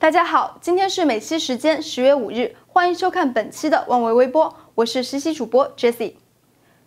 大家好，今天是美西时间十月五日，欢迎收看本期的万维微播，我是实习主播 Jessie。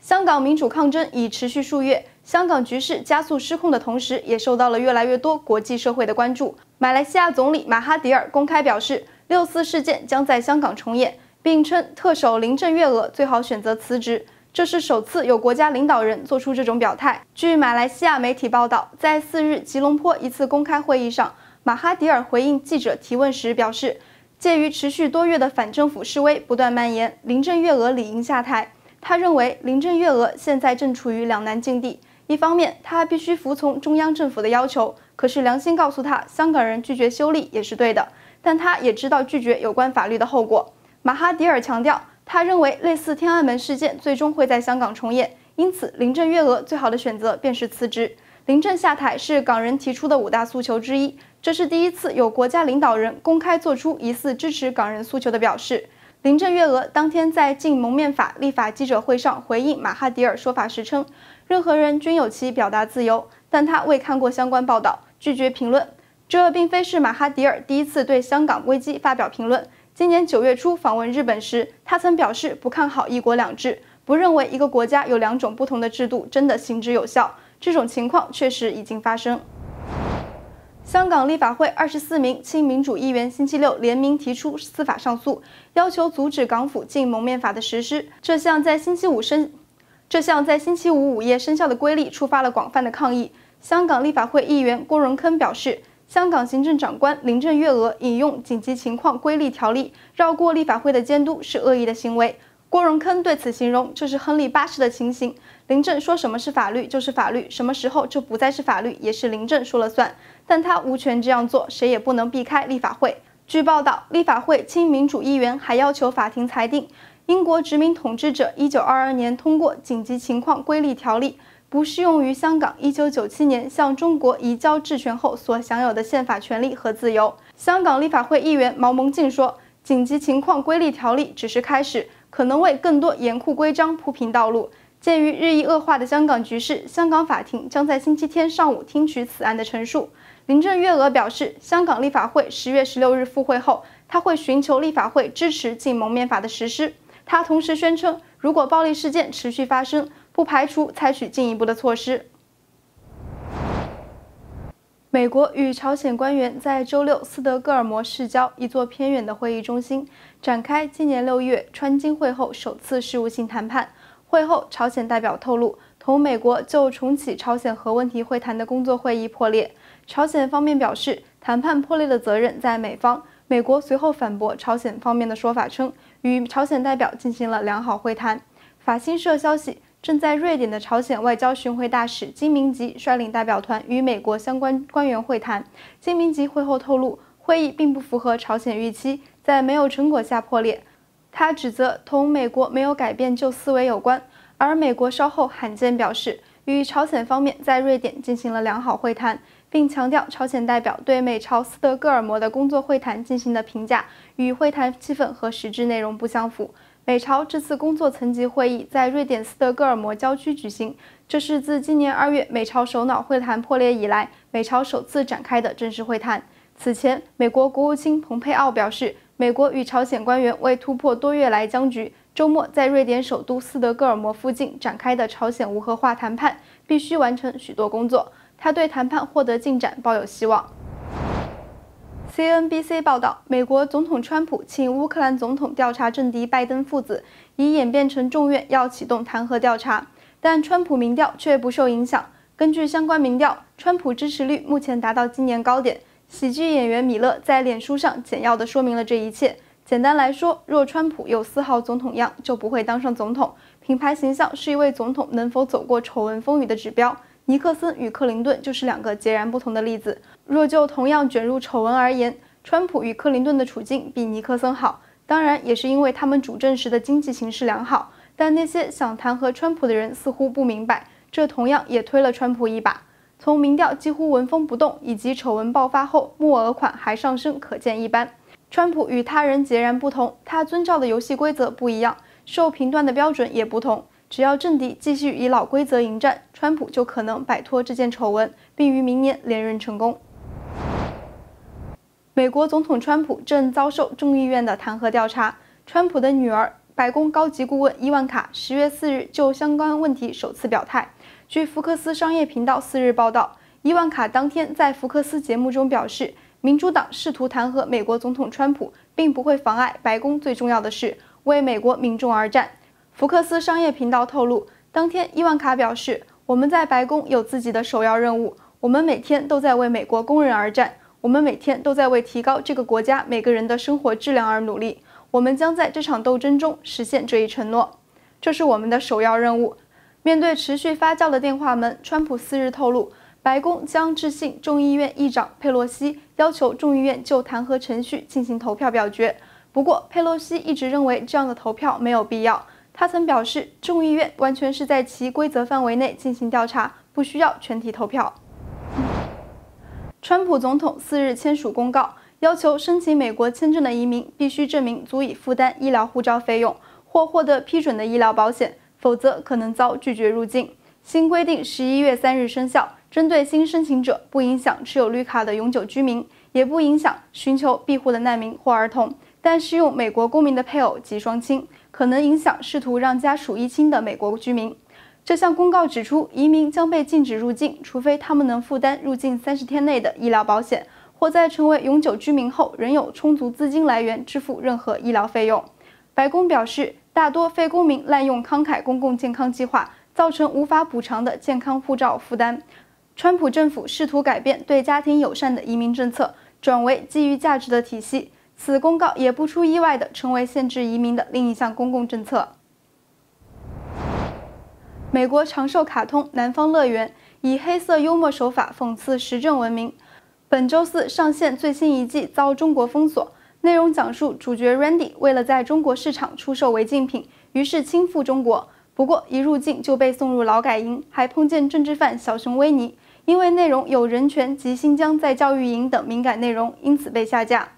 香港民主抗争已持续数月，香港局势加速失控的同时，也受到了越来越多国际社会的关注。马来西亚总理马哈迪尔公开表示，六四事件将在香港重演，并称特首林郑月娥最好选择辞职。这是首次有国家领导人做出这种表态。据马来西亚媒体报道，在四日吉隆坡一次公开会议上。马哈迪尔回应记者提问时表示，鉴于持续多月的反政府示威不断蔓延，林郑月娥理应下台。他认为林郑月娥现在正处于两难境地：一方面，她必须服从中央政府的要求，可是良心告诉他，香港人拒绝修例也是对的，但他也知道拒绝有关法律的后果。马哈迪尔强调，他认为类似天安门事件最终会在香港重演，因此林郑月娥最好的选择便是辞职。林郑下台是港人提出的五大诉求之一。这是第一次有国家领导人公开做出疑似支持港人诉求的表示。林郑月娥当天在禁蒙面法立法记者会上回应马哈迪尔说法时称，任何人均有其表达自由，但他未看过相关报道，拒绝评论。这并非是马哈迪尔第一次对香港危机发表评论。今年九月初访问日本时，他曾表示不看好一国两制，不认为一个国家有两种不同的制度真的行之有效。这种情况确实已经发生。香港立法会二十四名亲民主议员星期六联名提出司法上诉，要求阻止港府禁蒙面法的实施。这项在星期五生，这项在星期五午夜生效的规例触发了广泛的抗议。香港立法会议员郭荣铿表示，香港行政长官林郑月娥引用紧急情况规例条例，绕过立法会的监督是恶意的行为。郭荣铿对此形容，这是亨利八世的情形。林郑说什么是法律就是法律，什么时候就不再是法律也是林郑说了算。但他无权这样做，谁也不能避开立法会。据报道，立法会亲民主议员还要求法庭裁定，英国殖民统治者1922年通过紧急情况规例条例，不适用于香港1997年向中国移交治权后所享有的宪法权利和自由。香港立法会议员毛蒙进说，紧急情况规例条例只是开始。可能为更多严酷规章铺平道路。鉴于日益恶化的香港局势，香港法庭将在星期天上午听取此案的陈述。林郑月娥表示，香港立法会十月十六日复会后，他会寻求立法会支持禁蒙面法的实施。他同时宣称，如果暴力事件持续发生，不排除采取进一步的措施。美国与朝鲜官员在周六斯德哥尔摩市郊一座偏远的会议中心展开今年六月川金会后首次事务性谈判。会后，朝鲜代表透露，同美国就重启朝鲜核问题会谈的工作会议破裂。朝鲜方面表示，谈判破裂的责任在美方。美国随后反驳朝鲜方面的说法，称与朝鲜代表进行了良好会谈。法新社消息。正在瑞典的朝鲜外交巡回大使金明吉率领代表团与美国相关官员会谈。金明吉会后透露，会议并不符合朝鲜预期，在没有成果下破裂。他指责同美国没有改变旧思维有关，而美国稍后罕见表示，与朝鲜方面在瑞典进行了良好会谈，并强调朝鲜代表对美朝斯德哥尔摩的工作会谈进行的评价与会谈气氛和实质内容不相符。美朝这次工作层级会议在瑞典斯德哥尔摩郊区举行，这是自今年二月美朝首脑会谈破裂以来，美朝首次展开的正式会谈。此前，美国国务卿蓬佩奥表示，美国与朝鲜官员为突破多月来僵局，周末在瑞典首都斯德哥尔摩附近展开的朝鲜无核化谈判必须完成许多工作。他对谈判获得进展抱有希望。CNBC 报道，美国总统川普请乌克兰总统调查政敌拜登父子，已演变成众院要启动弹劾调查，但川普民调却不受影响。根据相关民调，川普支持率目前达到今年高点。喜剧演员米勒在脸书上简要地说明了这一切。简单来说，若川普有丝毫总统样，就不会当上总统。品牌形象是一位总统能否走过丑闻风雨的指标。尼克森与克林顿就是两个截然不同的例子。若就同样卷入丑闻而言，川普与克林顿的处境比尼克森好，当然也是因为他们主政时的经济形势良好。但那些想弹劾川普的人似乎不明白，这同样也推了川普一把。从民调几乎纹风不动，以及丑闻爆发后募额款还上升，可见一斑。川普与他人截然不同，他遵照的游戏规则不一样，受评断的标准也不同。只要政敌继续以老规则迎战，川普就可能摆脱这件丑闻，并于明年连任成功。美国总统川普正遭受众议院的弹劾调查。川普的女儿、白宫高级顾问伊万卡十月四日就相关问题首次表态。据福克斯商业频道四日报道，伊万卡当天在福克斯节目中表示，民主党试图弹劾美国总统川普，并不会妨碍白宫最重要的事——为美国民众而战。福克斯商业频道透露，当天伊万卡表示：“我们在白宫有自己的首要任务，我们每天都在为美国工人而战。”我们每天都在为提高这个国家每个人的生活质量而努力。我们将在这场斗争中实现这一承诺，这是我们的首要任务。面对持续发酵的电话门，川普四日透露，白宫将致信众议院议长佩洛西，要求众议院就弹劾程序进行投票表决。不过，佩洛西一直认为这样的投票没有必要。他曾表示，众议院完全是在其规则范围内进行调查，不需要全体投票。川普总统四日签署公告，要求申请美国签证的移民必须证明足以负担医疗护照费用或获得批准的医疗保险，否则可能遭拒绝入境。新规定十一月三日生效，针对新申请者不影响持有绿卡的永久居民，也不影响寻求庇护的难民或儿童，但适用美国公民的配偶及双亲，可能影响试图让家属一亲的美国居民。这项公告指出，移民将被禁止入境，除非他们能负担入境三十天内的医疗保险，或在成为永久居民后仍有充足资金来源支付任何医疗费用。白宫表示，大多非公民滥用慷慨公共健康计划，造成无法补偿的健康护照负担。川普政府试图改变对家庭友善的移民政策，转为基于价值的体系。此公告也不出意外地成为限制移民的另一项公共政策。美国长寿卡通《南方乐园》以黑色幽默手法讽刺时政闻名。本周四上线最新一季遭中国封锁，内容讲述主角 Randy 为了在中国市场出售违禁品，于是亲赴中国。不过一入境就被送入劳改营，还碰见政治犯小熊维尼，因为内容有人权及新疆在教育营等敏感内容，因此被下架。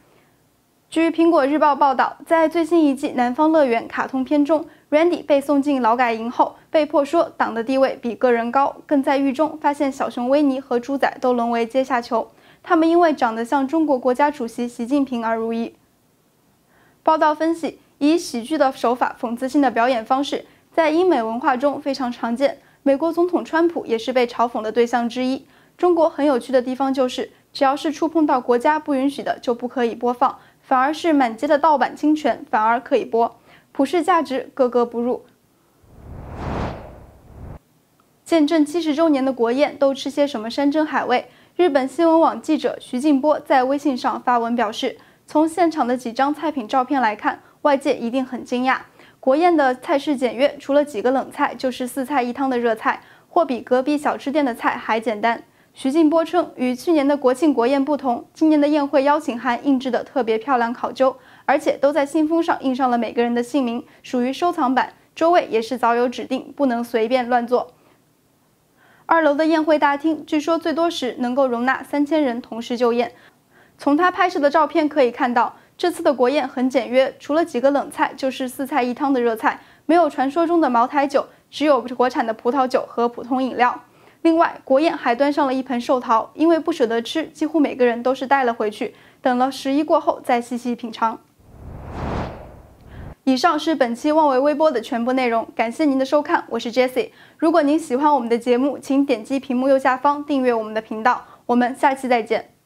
据苹果日报报道，在最新一季《南方乐园》卡通片中。Randy 被送进劳改营后，被迫说党的地位比个人高，更在狱中发现小熊维尼和猪仔都沦为阶下囚。他们因为长得像中国国家主席习近平而如意。报道分析，以喜剧的手法、讽刺性的表演方式，在英美文化中非常常见。美国总统川普也是被嘲讽的对象之一。中国很有趣的地方就是，只要是触碰到国家不允许的，就不可以播放；反而是满街的盗版侵权，反而可以播。普世价值格格不入。见证七十周年的国宴都吃些什么山珍海味？日本新闻网记者徐静波在微信上发文表示，从现场的几张菜品照片来看，外界一定很惊讶。国宴的菜式简约，除了几个冷菜，就是四菜一汤的热菜，或比隔壁小吃店的菜还简单。徐静波称，与去年的国庆国宴不同，今年的宴会邀请函印制的特别漂亮考究。而且都在信封上印上了每个人的姓名，属于收藏版。桌位也是早有指定，不能随便乱坐。二楼的宴会大厅，据说最多时能够容纳三千人同时就宴。从他拍摄的照片可以看到，这次的国宴很简约，除了几个冷菜，就是四菜一汤的热菜，没有传说中的茅台酒，只有国产的葡萄酒和普通饮料。另外，国宴还端上了一盆寿桃，因为不舍得吃，几乎每个人都是带了回去，等了十一过后再细细品尝。以上是本期望维微波的全部内容，感谢您的收看，我是 Jessie。如果您喜欢我们的节目，请点击屏幕右下方订阅我们的频道，我们下期再见。